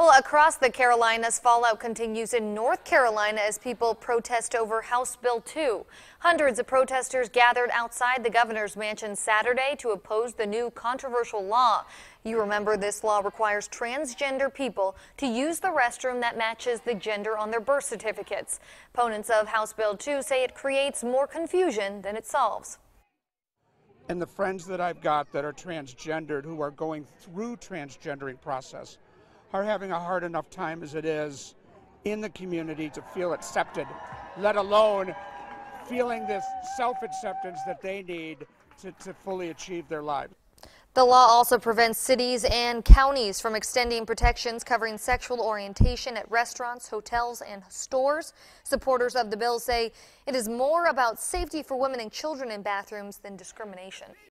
Well, across the Carolinas, fallout continues in North Carolina as people protest over House Bill 2. Hundreds of protesters gathered outside the governor's mansion Saturday to oppose the new controversial law. You remember this law requires transgender people to use the restroom that matches the gender on their birth certificates. Opponents of House Bill 2 say it creates more confusion than it solves. And the friends that I've got that are transgendered who are going through transgendering process are having a hard enough time as it is in the community to feel accepted, let alone feeling this self acceptance that they need to, to fully achieve their lives. The law also prevents cities and counties from extending protections covering sexual orientation at restaurants, hotels, and stores. Supporters of the bill say it is more about safety for women and children in bathrooms than discrimination.